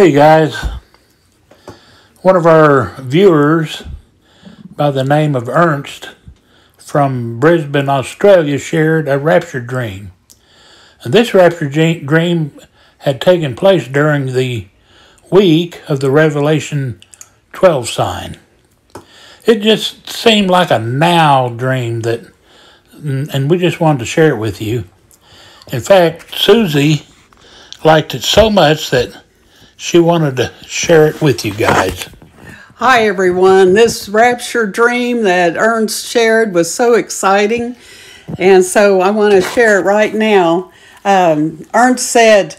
Hey guys, one of our viewers by the name of Ernst from Brisbane, Australia shared a rapture dream. And this rapture dream had taken place during the week of the Revelation 12 sign. It just seemed like a now dream that, and we just wanted to share it with you. In fact, Susie liked it so much that she wanted to share it with you guys. Hi, everyone. This rapture dream that Ernst shared was so exciting. And so I want to share it right now. Um, Ernst said,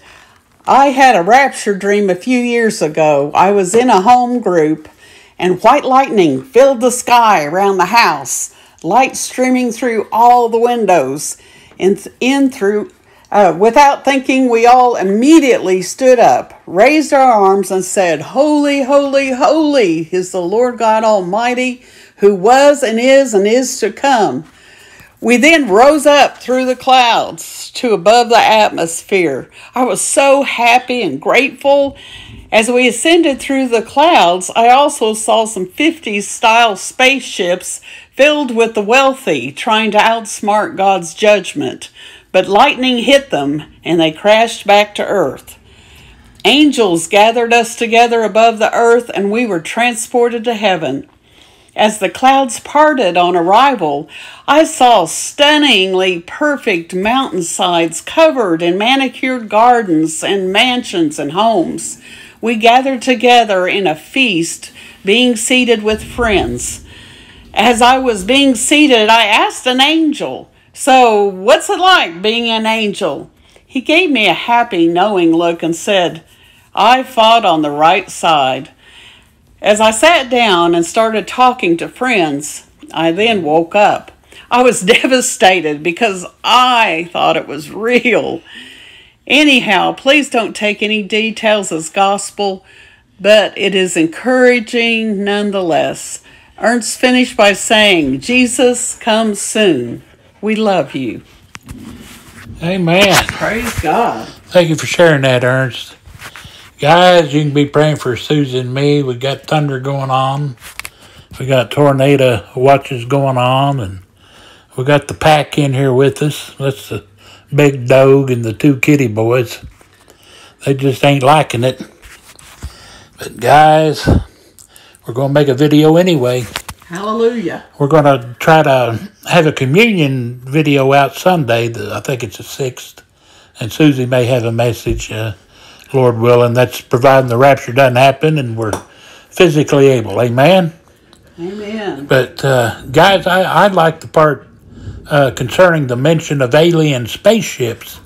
I had a rapture dream a few years ago. I was in a home group, and white lightning filled the sky around the house, light streaming through all the windows and in through uh, without thinking, we all immediately stood up, raised our arms, and said, Holy, holy, holy is the Lord God Almighty, who was and is and is to come. We then rose up through the clouds to above the atmosphere. I was so happy and grateful. As we ascended through the clouds, I also saw some 50s style spaceships filled with the wealthy trying to outsmart God's judgment but lightning hit them and they crashed back to earth. Angels gathered us together above the earth and we were transported to heaven. As the clouds parted on arrival, I saw stunningly perfect mountainsides covered in manicured gardens and mansions and homes. We gathered together in a feast, being seated with friends. As I was being seated, I asked an angel, so, what's it like being an angel? He gave me a happy, knowing look and said, I fought on the right side. As I sat down and started talking to friends, I then woke up. I was devastated because I thought it was real. Anyhow, please don't take any details as gospel, but it is encouraging nonetheless. Ernst finished by saying, Jesus comes soon. We love you. Amen. Praise God. Thank you for sharing that, Ernst. Guys, you can be praying for Susie and me. We got thunder going on. We got tornado watches going on, and we got the pack in here with us. That's the big dog and the two kitty boys. They just ain't liking it. But guys, we're going to make a video anyway. Hallelujah. We're going to try to have a communion video out Sunday. The, I think it's the 6th. And Susie may have a message, uh, Lord willing. That's providing the rapture doesn't happen and we're physically able. Amen? Amen. But, uh, guys, I, I like the part uh, concerning the mention of alien spaceships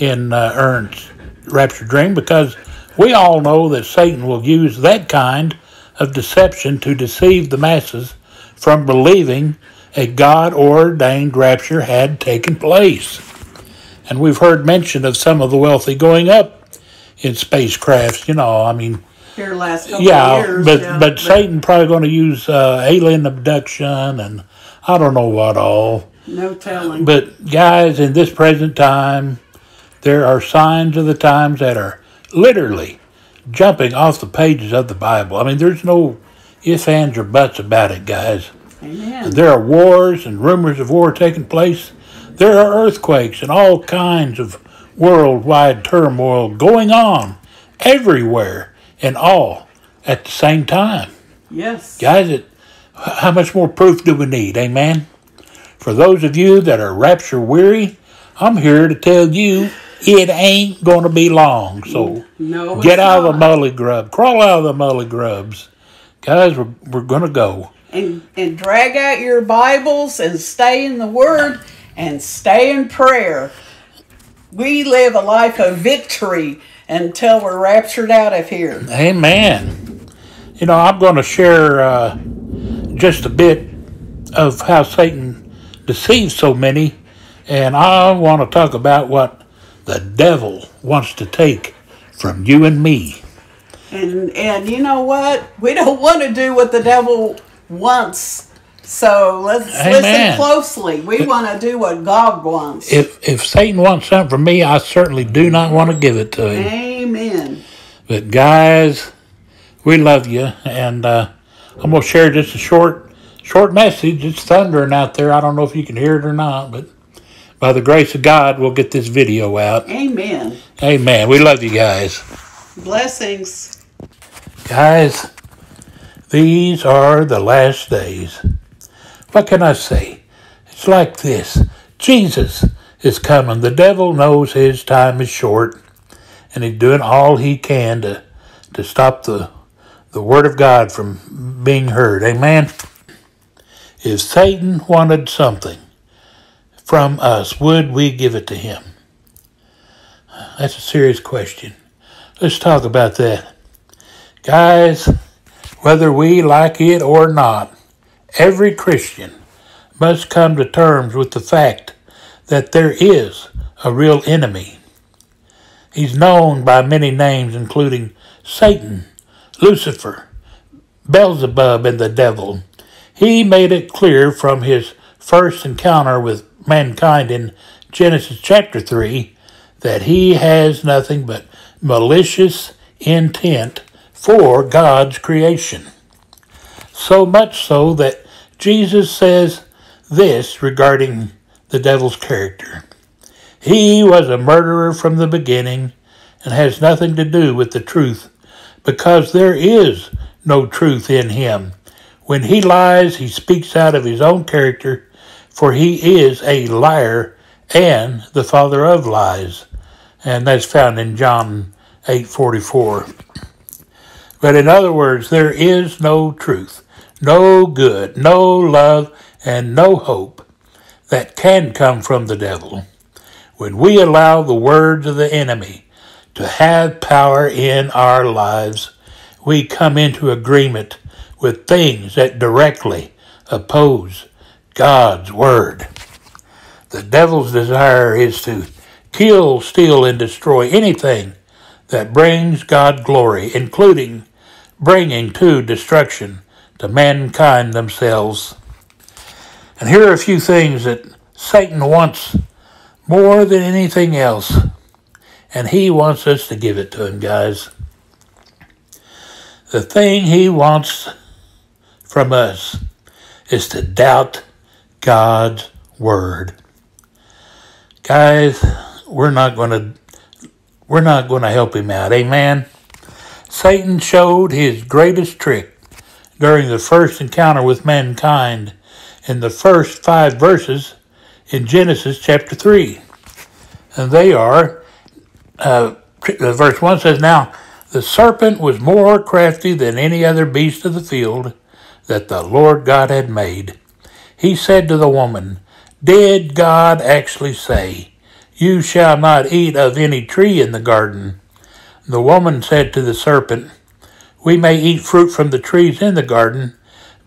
in uh, Ernst's rapture dream because we all know that Satan will use that kind of deception to deceive the masses from believing a God ordained rapture had taken place. And we've heard mention of some of the wealthy going up in spacecrafts, you know, I mean. Here last couple yeah, years, but, yeah, but, but Satan probably going to use uh, alien abduction and I don't know what all. No telling. But guys, in this present time, there are signs of the times that are literally jumping off the pages of the Bible. I mean, there's no ifs, ands, or buts about it, guys. Amen. There are wars and rumors of war taking place. There are earthquakes and all kinds of worldwide turmoil going on everywhere and all at the same time. Yes. Guys, it, how much more proof do we need? Amen. For those of you that are rapture weary, I'm here to tell you it ain't going to be long. So no, get out not. of the mully grub. Crawl out of the mully grubs. Guys, we're, we're going to go. And, and drag out your Bibles and stay in the Word and stay in prayer. We live a life of victory until we're raptured out of here. Amen. You know, I'm going to share uh, just a bit of how Satan deceives so many, and I want to talk about what the devil wants to take from you and me. And and you know what? We don't want to do what the devil wants. So let's Amen. listen closely. We want to do what God wants. If if Satan wants something from me, I certainly do not want to give it to him. Amen. But guys, we love you, and uh, I'm gonna share just a short, short message. It's thundering out there. I don't know if you can hear it or not, but by the grace of God, we'll get this video out. Amen. Amen. We love you guys. Blessings. Guys, these are the last days. What can I say? It's like this Jesus is coming. The devil knows his time is short, and he's doing all he can to, to stop the, the Word of God from being heard. Amen? If Satan wanted something from us, would we give it to him? That's a serious question. Let's talk about that. Guys, whether we like it or not, every Christian must come to terms with the fact that there is a real enemy. He's known by many names, including Satan, Lucifer, Beelzebub, and the devil. He made it clear from his first encounter with mankind in Genesis chapter 3 that he has nothing but malicious intent for God's creation. So much so that Jesus says this regarding the devil's character. He was a murderer from the beginning and has nothing to do with the truth because there is no truth in him. When he lies, he speaks out of his own character, for he is a liar and the father of lies. And that's found in John 8:44. But in other words, there is no truth, no good, no love, and no hope that can come from the devil. When we allow the words of the enemy to have power in our lives, we come into agreement with things that directly oppose God's word. The devil's desire is to kill, steal, and destroy anything that brings God glory, including bringing to destruction to mankind themselves. And here are a few things that Satan wants more than anything else. And he wants us to give it to him, guys. The thing he wants from us is to doubt God's word. Guys, we're not going to we're not going to help him out. Amen. Satan showed his greatest trick during the first encounter with mankind in the first five verses in Genesis chapter 3. And they are, uh, verse 1 says, Now the serpent was more crafty than any other beast of the field that the Lord God had made. He said to the woman, Did God actually say, You shall not eat of any tree in the garden? The woman said to the serpent, We may eat fruit from the trees in the garden,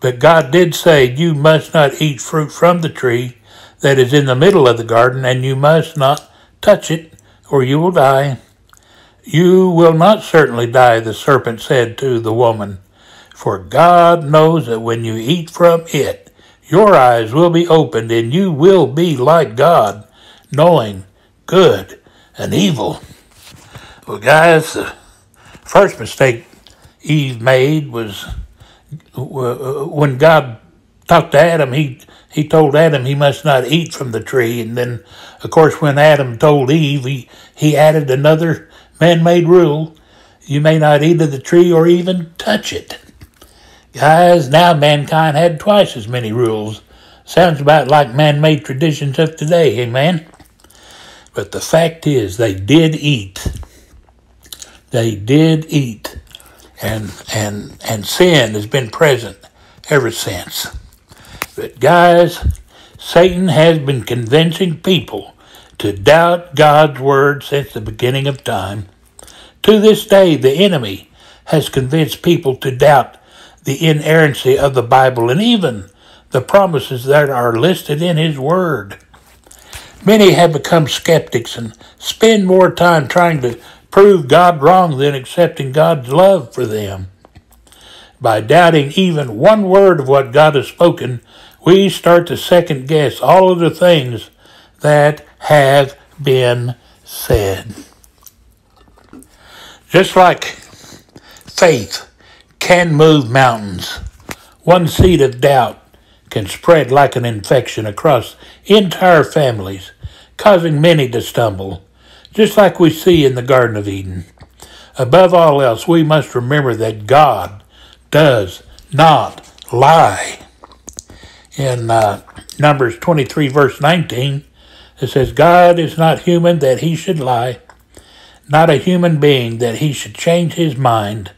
but God did say, You must not eat fruit from the tree that is in the middle of the garden, and you must not touch it, or you will die. You will not certainly die, the serpent said to the woman, for God knows that when you eat from it, your eyes will be opened, and you will be like God, knowing good and evil. Well, guys, the first mistake Eve made was when God talked to Adam, he he told Adam he must not eat from the tree, and then, of course, when Adam told Eve, he he added another man-made rule: you may not eat of the tree or even touch it. Guys, now mankind had twice as many rules. Sounds about like man-made traditions of today, amen. But the fact is, they did eat. They did eat and and and sin has been present ever since. But guys, Satan has been convincing people to doubt God's word since the beginning of time. To this day, the enemy has convinced people to doubt the inerrancy of the Bible and even the promises that are listed in his word. Many have become skeptics and spend more time trying to prove God wrong than accepting God's love for them. By doubting even one word of what God has spoken, we start to second guess all of the things that have been said. Just like faith can move mountains. One seed of doubt can spread like an infection across entire families, causing many to stumble, just like we see in the Garden of Eden. Above all else, we must remember that God does not lie. In uh, Numbers 23, verse 19, it says, God is not human that he should lie, not a human being that he should change his mind.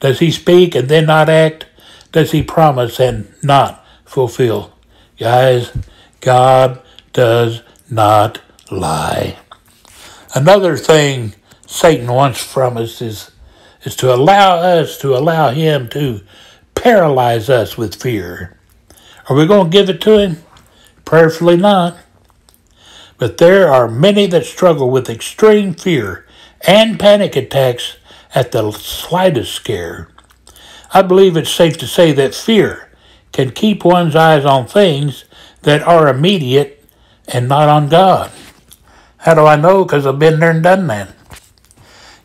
Does he speak and then not act? Does he promise and not fulfill. Guys, God does not lie. Another thing Satan wants from us is, is to allow us to allow him to paralyze us with fear. Are we going to give it to him? Prayerfully not. But there are many that struggle with extreme fear and panic attacks at the slightest scare. I believe it's safe to say that fear can keep one's eyes on things that are immediate and not on God. How do I know? Because I've been there and done that.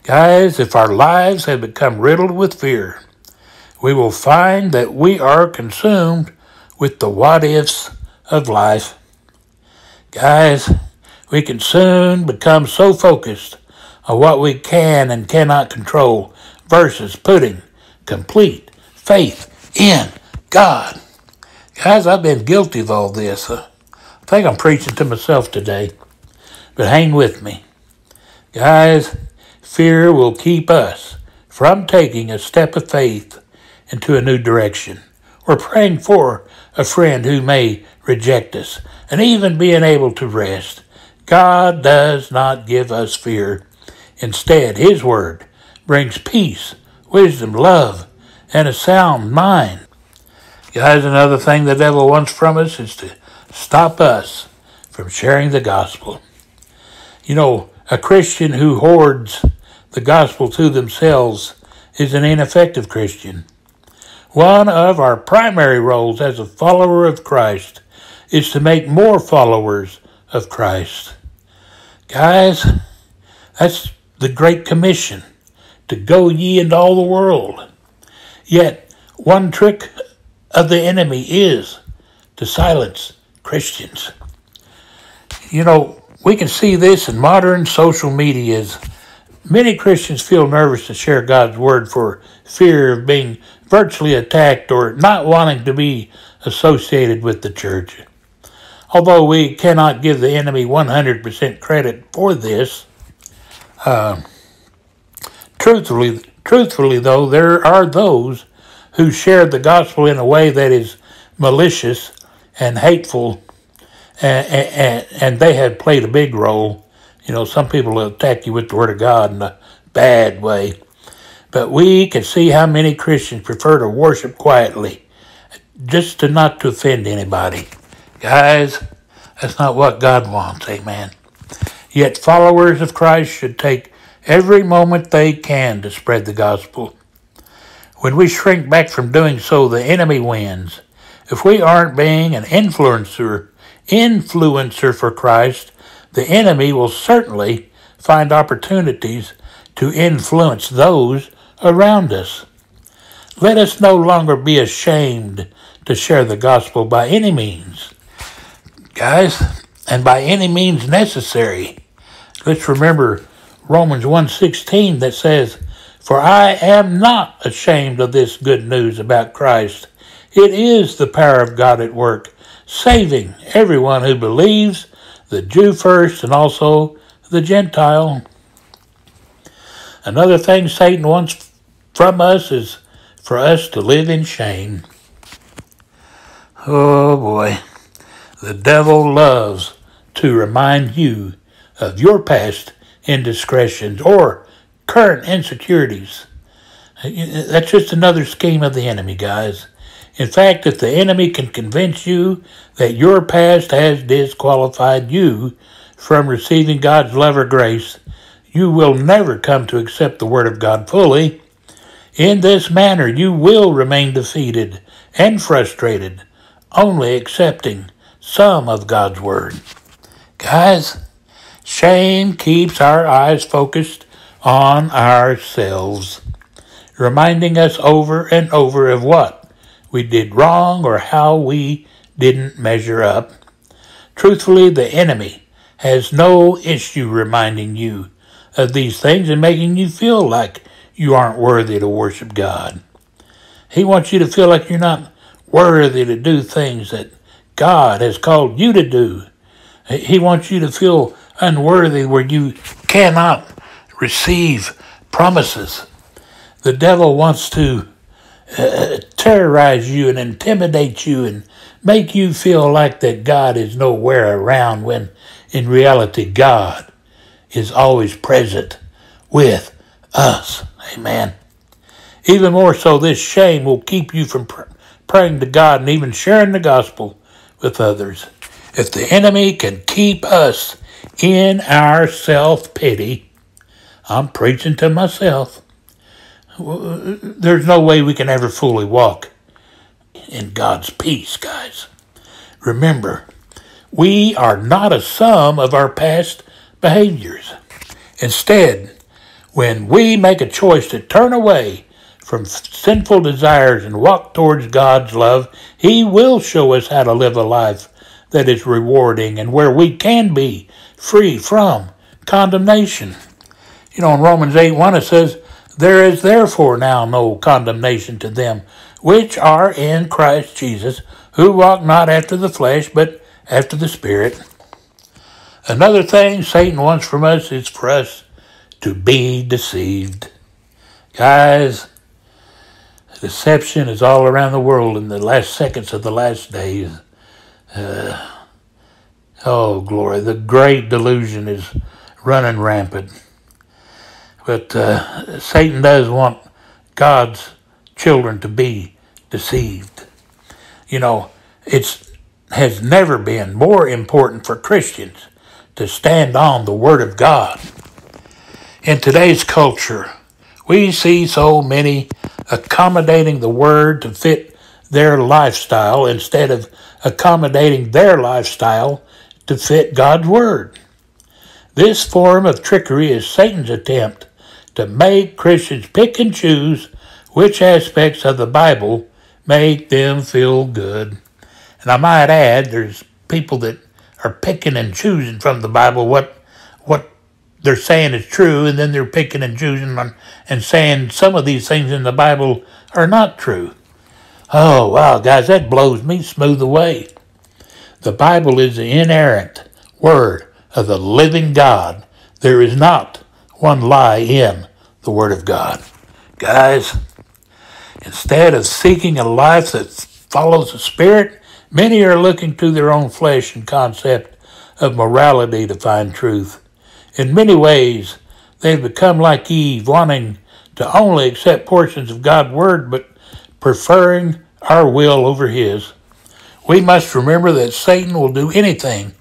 Guys, if our lives have become riddled with fear, we will find that we are consumed with the what ifs of life. Guys, we can soon become so focused on what we can and cannot control versus putting complete faith in God. Guys, I've been guilty of all this. I think I'm preaching to myself today, but hang with me. Guys, fear will keep us from taking a step of faith into a new direction or praying for a friend who may reject us and even being able to rest. God does not give us fear. Instead, His Word brings peace, wisdom, love, and a sound mind. Guys, another thing the devil wants from us is to stop us from sharing the gospel. You know, a Christian who hoards the gospel to themselves is an ineffective Christian. One of our primary roles as a follower of Christ is to make more followers of Christ. Guys, that's the Great Commission to go ye into all the world. Yet, one trick of the enemy is to silence Christians. You know, we can see this in modern social medias. Many Christians feel nervous to share God's word for fear of being virtually attacked or not wanting to be associated with the church. Although we cannot give the enemy 100% credit for this, uh, truthfully, truthfully though, there are those who share the gospel in a way that is malicious and hateful, and, and, they had played a big role. You know, some people attack you with the Word of God in a bad way. But we can see how many Christians prefer to worship quietly, just to not to offend anybody. Guys, that's not what God wants, amen. Yet followers of Christ should take every moment they can to spread the gospel. When we shrink back from doing so, the enemy wins. If we aren't being an influencer, influencer for Christ, the enemy will certainly find opportunities to influence those around us. Let us no longer be ashamed to share the gospel by any means. Guys, and by any means necessary. Let's remember Romans 1:16 that says, for I am not ashamed of this good news about Christ. It is the power of God at work, saving everyone who believes, the Jew first and also the Gentile. Another thing Satan wants from us is for us to live in shame. Oh boy, the devil loves to remind you of your past indiscretions or current insecurities. That's just another scheme of the enemy, guys. In fact, if the enemy can convince you that your past has disqualified you from receiving God's love or grace, you will never come to accept the Word of God fully. In this manner, you will remain defeated and frustrated, only accepting some of God's Word. Guys, shame keeps our eyes focused on ourselves. reminding us over and over of what we did wrong or how we didn't measure up. Truthfully, the enemy has no issue reminding you of these things and making you feel like you aren't worthy to worship God. He wants you to feel like you're not worthy to do things that God has called you to do. He wants you to feel unworthy where you cannot receive promises. The devil wants to uh, terrorize you and intimidate you and make you feel like that God is nowhere around when in reality God is always present with us. Amen. Even more so, this shame will keep you from pr- praying to God and even sharing the gospel with others. If the enemy can keep us in our self pity, I'm preaching to myself. Uh, uh, there's no way we can ever fully walk in God's peace, guys. Remember, we are not a sum of our past behaviors. Instead, when we make a choice to turn away from sinful desires and walk towards God's love, He will show us how to live a life that is rewarding and where we can be free from condemnation. You know, in Romans 8 1, it says, There is therefore now no condemnation to them which are in Christ Jesus, who walk not after the flesh, but after the Spirit. Another thing Satan wants from us is for us to be deceived. Guys, deception is all around the world in the last seconds of the last days. Uh, oh, glory. The great delusion is running rampant. But uh, Satan does want God's children to be deceived. You know, it has never been more important for Christians to stand on the Word of God. In today's culture, we see so many accommodating the Word to fit their lifestyle instead of accommodating their lifestyle to fit God's Word. This form of trickery is Satan's attempt to make Christians pick and choose which aspects of the Bible make them feel good. And I might add, there's people that are picking and choosing from the Bible what what they're saying is true, and then they're picking and choosing on, and saying some of these things in the Bible are not true. Oh wow, guys, that blows me smooth away. The Bible is the inerrant word of the living God. There is not one lie in the Word of God. Guys, Instead of seeking a life that follows the Spirit, many are looking to their own flesh and concept of morality to find truth. In many ways, they've become like Eve, wanting to only accept portions of God's Word, but preferring our will over His. We must remember that Satan will do anything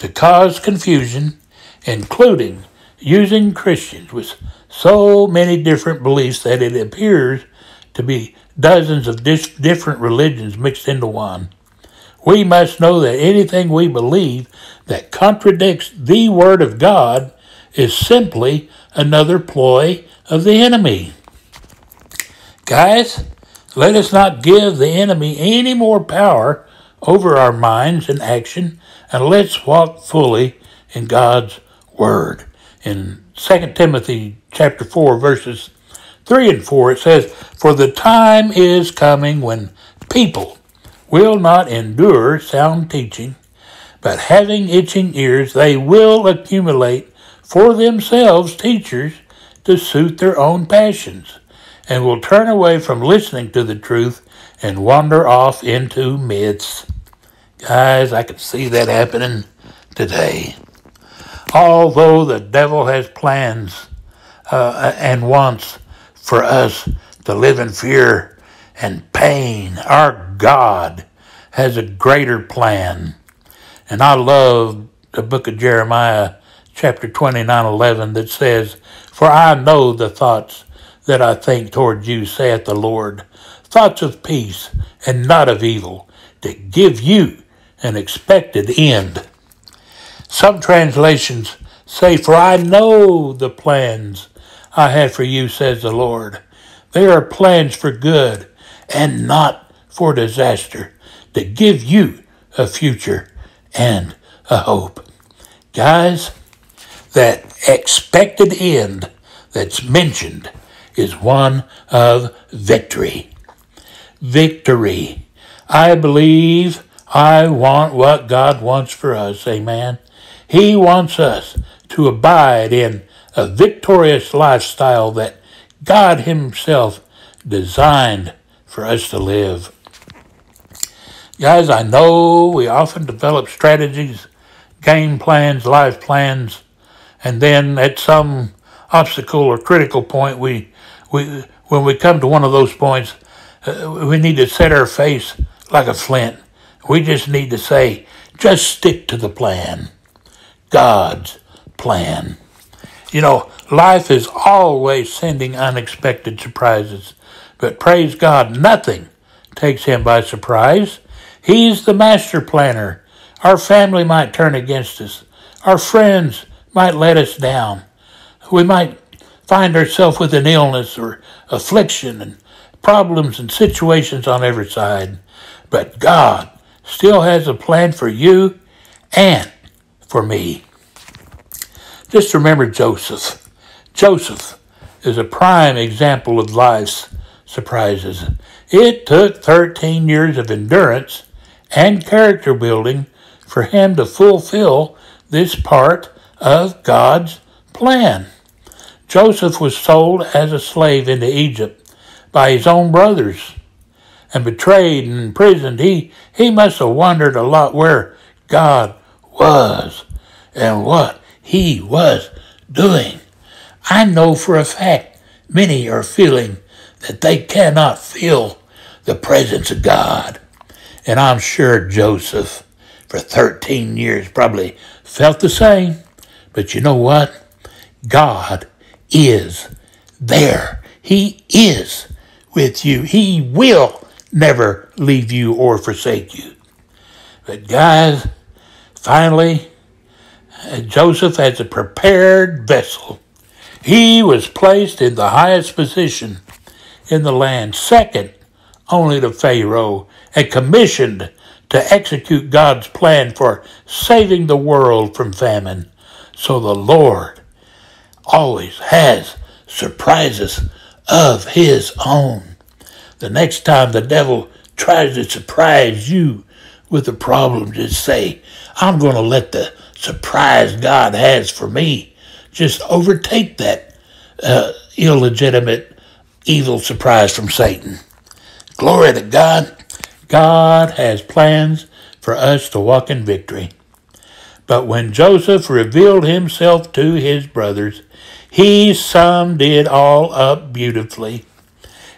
to cause confusion, including using Christians with so many different beliefs that it appears to be dozens of dis- different religions mixed into one. We must know that anything we believe that contradicts the Word of God is simply another ploy of the enemy. Guys, let us not give the enemy any more power over our minds and action, and let's walk fully in God's Word. In 2 Timothy chapter 4, verses 3 and 4, it says, For the time is coming when people will not endure sound teaching, but having itching ears, they will accumulate for themselves teachers to suit their own passions, and will turn away from listening to the truth and wander off into myths. Guys, I can see that happening today. Although the devil has plans uh, and wants for us to live in fear and pain. Our God has a greater plan. And I love the book of Jeremiah, chapter 29 11, that says, For I know the thoughts that I think toward you, saith the Lord, thoughts of peace and not of evil, to give you an expected end. Some translations say, For I know the plans I have for you, says the Lord. They are plans for good and not for disaster to give you a future and a hope. Guys, that expected end that's mentioned is one of victory. Victory. I believe I want what God wants for us. Amen. He wants us to abide in a victorious lifestyle that God Himself designed for us to live. Guys, I know we often develop strategies, game plans, life plans, and then at some obstacle or critical point, we, we when we come to one of those points, uh, we need to set our face like a flint. We just need to say, just stick to the plan. God's plan. You know, life is always sending unexpected surprises, but praise God, nothing takes him by surprise. He's the master planner. Our family might turn against us. Our friends might let us down. We might find ourselves with an illness or affliction and problems and situations on every side. But God still has a plan for you and for me. Just remember Joseph. Joseph is a prime example of life's surprises. It took 13 years of endurance and character building for him to fulfill this part of God's plan. Joseph was sold as a slave into Egypt by his own brothers and betrayed and imprisoned. He, he must have wondered a lot where God was and what he was doing. I know for a fact many are feeling that they cannot feel the presence of God. And I'm sure Joseph, for 13 years, probably felt the same. But you know what? God is there. He is with you. He will never leave you or forsake you. But guys, finally, uh, Joseph as a prepared vessel. He was placed in the highest position in the land, second only to Pharaoh, and commissioned to execute God's plan for saving the world from famine. So the Lord always has surprises of his own. The next time the devil tries to surprise you with a problem, just say, I'm going to let the surprise God has for me just overtake that uh, illegitimate evil surprise from Satan. Glory to God. God has plans for us to walk in victory. But when Joseph revealed himself to his brothers, he summed it all up beautifully.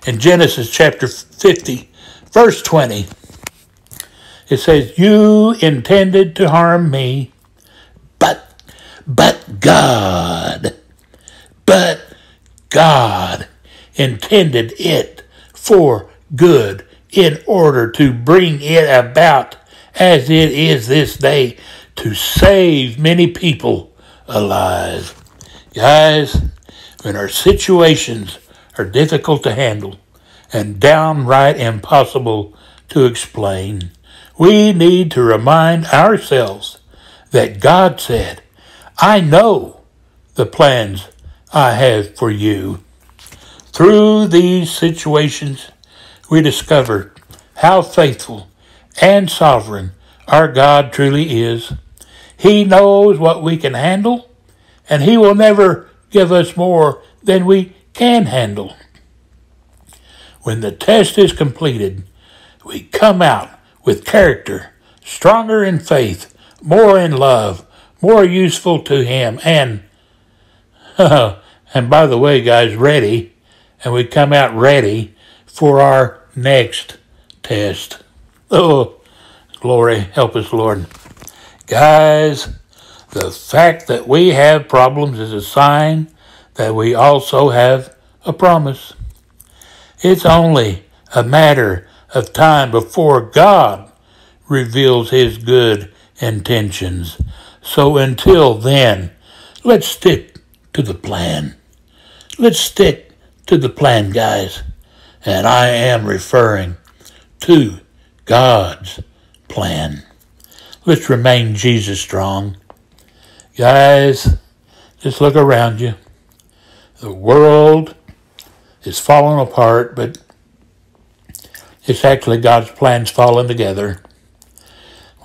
In Genesis chapter 50, verse 20, it says, You intended to harm me, but, but God, but God intended it for good in order to bring it about as it is this day to save many people alive. Guys, when our situations are difficult to handle and downright impossible to explain, we need to remind ourselves that God said, I know the plans I have for you. Through these situations, we discover how faithful and sovereign our God truly is. He knows what we can handle, and He will never give us more than we can handle. When the test is completed, we come out with character, stronger in faith, more in love, more useful to Him, and, and by the way, guys, ready, and we come out ready for our next test. Oh, glory, help us, Lord. Guys, the fact that we have problems is a sign that we also have a promise. It's only a matter of time before God reveals his good intentions. So until then, let's stick to the plan. Let's stick to the plan, guys. And I am referring to God's plan. Let's remain Jesus strong. Guys, just look around you. The world is falling apart, but it's actually God's plans falling together.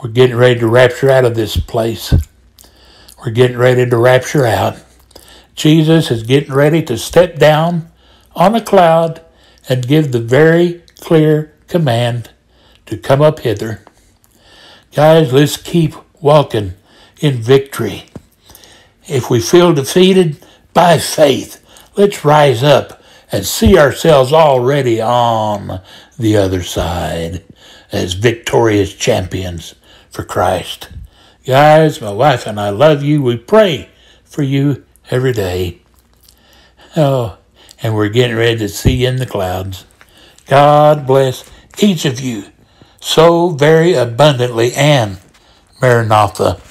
We're getting ready to rapture out of this place. We're getting ready to rapture out. Jesus is getting ready to step down on a cloud and give the very clear command to come up hither. Guys, let's keep walking in victory. If we feel defeated, by faith, let's rise up and see ourselves already on the other side as victorious champions for Christ. Guys, my wife and I love you. We pray for you every day. Oh, and we're getting ready to see you in the clouds. God bless each of you so very abundantly and Maranatha.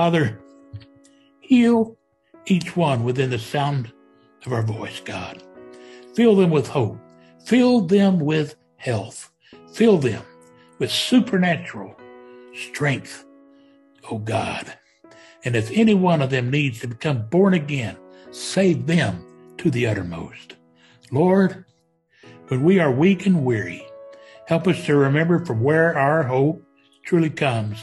Father, heal each one within the sound of our voice, God. Fill them with hope. Fill them with health. Fill them with supernatural strength, oh God. And if any one of them needs to become born again, save them to the uttermost. Lord, when we are weak and weary, help us to remember from where our hope truly comes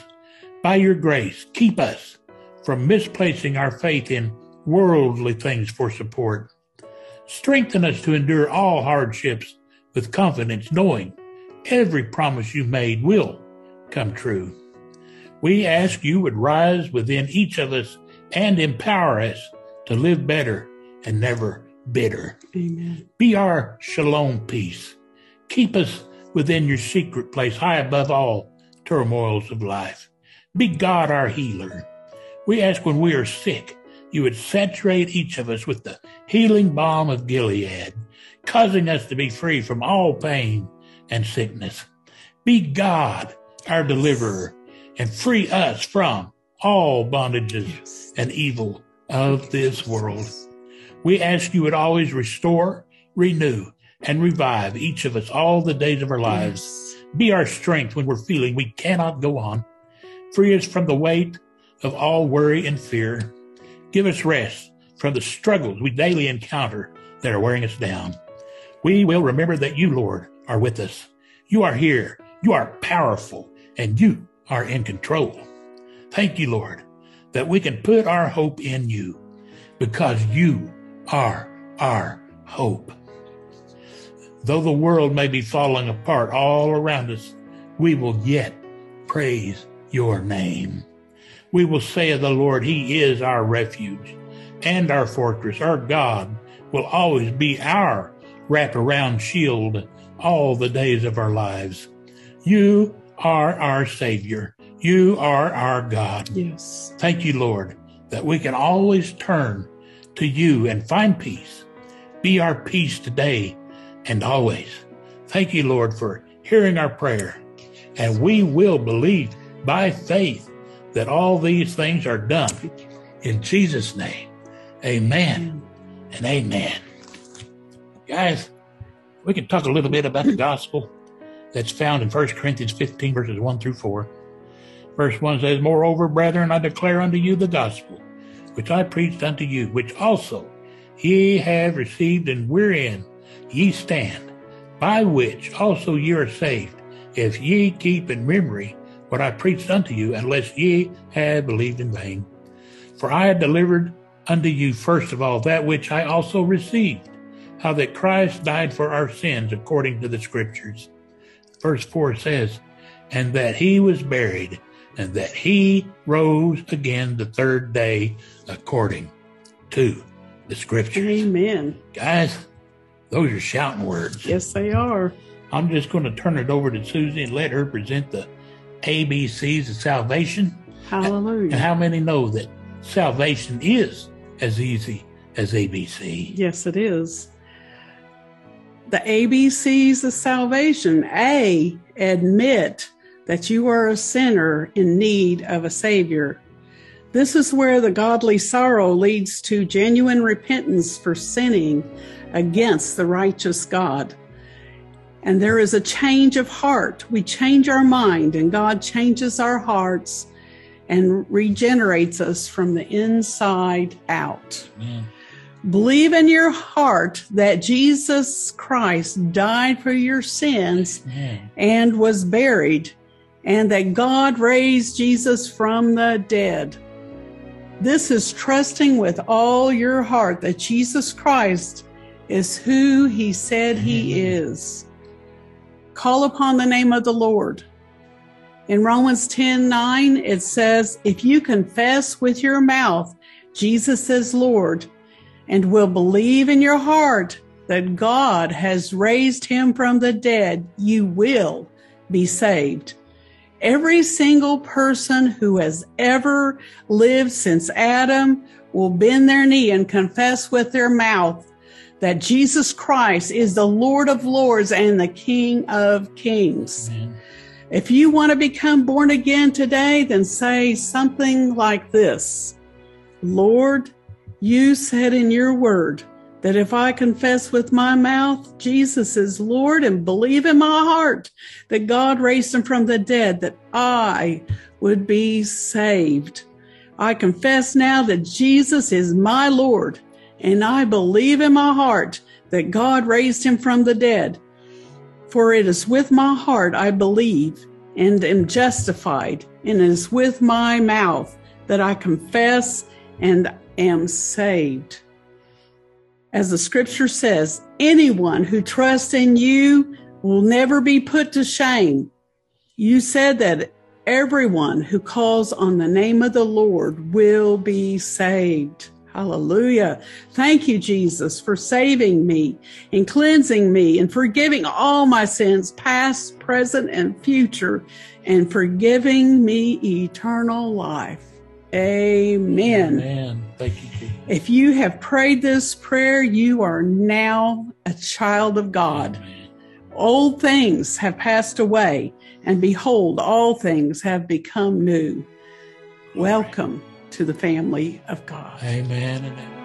by your grace, keep us from misplacing our faith in worldly things for support. Strengthen us to endure all hardships with confidence, knowing every promise you made will come true. We ask you would rise within each of us and empower us to live better and never bitter. Amen. Be our shalom peace. Keep us within your secret place, high above all turmoils of life. Be God our healer. We ask when we are sick, you would saturate each of us with the healing balm of Gilead, causing us to be free from all pain and sickness. Be God our deliverer and free us from all bondages and evil of this world. We ask you would always restore, renew, and revive each of us all the days of our lives. Be our strength when we're feeling we cannot go on. Free us from the weight of all worry and fear. Give us rest from the struggles we daily encounter that are wearing us down. We will remember that you, Lord, are with us. You are here. You are powerful and you are in control. Thank you, Lord, that we can put our hope in you because you are our hope. Though the world may be falling apart all around us, we will yet praise your name. We will say of the Lord, He is our refuge and our fortress. Our God will always be our wraparound shield all the days of our lives. You are our Savior. You are our God. Yes. Thank you, Lord, that we can always turn to you and find peace. Be our peace today and always. Thank you, Lord, for hearing our prayer. And we will believe by faith that all these things are done in Jesus' name. Amen and amen. Guys, we can talk a little bit about the gospel that's found in 1 Corinthians 15, verses 1 through 4. Verse 1 says, Moreover, brethren, I declare unto you the gospel, which I preached unto you, which also ye have received, and wherein ye stand, by which also ye are saved, if ye keep in memory what I preached unto you, unless ye have believed in vain. For I had delivered unto you first of all that which I also received, how that Christ died for our sins according to the scriptures. Verse 4 says, And that he was buried, and that he rose again the third day according to the scriptures. Amen. Guys, those are shouting words. Yes, they are. I'm just going to turn it over to Susie and let her present the ABCs of salvation. Hallelujah. And how many know that salvation is as easy as ABC? Yes, it is. The ABCs of salvation. A, admit that you are a sinner in need of a Savior. This is where the godly sorrow leads to genuine repentance for sinning against the righteous God. And there is a change of heart. We change our mind, and God changes our hearts and regenerates us from the inside out. Man, Believe in your heart that Jesus Christ died for your sins man, and was buried, and that God raised Jesus from the dead. This is trusting with all your heart that Jesus Christ is who he said he is. Call upon the name of the Lord. In Romans 10 9, it says, If you confess with your mouth Jesus is Lord and will believe in your heart that God has raised him from the dead, you will be saved. Every single person who has ever lived since Adam will bend their knee and confess with their mouth that Jesus Christ is the Lord of Lords and the King of Kings. man. If you want to become born again today, then say something like this Lord, you said in your word that if I confess with my mouth Jesus is Lord and believe in my heart that God raised him from the dead, that I would be saved. I confess now that Jesus is my Lord, and I believe in my heart that God raised him from the dead. For it is with my heart I believe and am justified, and it is with my mouth that I confess and am saved. As the scripture says, anyone who trusts in you will never be put to shame. You said that everyone who calls on the name of the Lord will be saved. Hallelujah. Thank you, Jesus, for saving me and cleansing me and forgiving all my sins, past, present, and future, and forgiving me eternal life. Amen. Amen. Thank you, Jesus. If you have prayed this prayer, you are now a child of God. Amen. Old things have passed away, and behold, all things have become new. Welcome to the family of God. Amen amen.